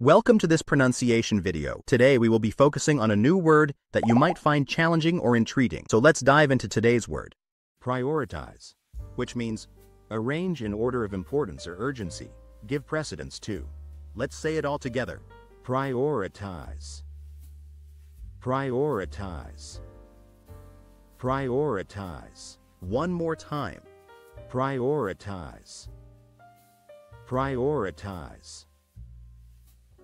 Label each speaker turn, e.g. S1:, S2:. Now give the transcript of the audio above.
S1: Welcome to this pronunciation video. Today we will be focusing on a new word that you might find challenging or intriguing. So let's dive into today's word. Prioritize, which means arrange in order of importance or urgency, give precedence to. Let's say it all together. Prioritize. Prioritize. Prioritize. One more time. Prioritize. Prioritize.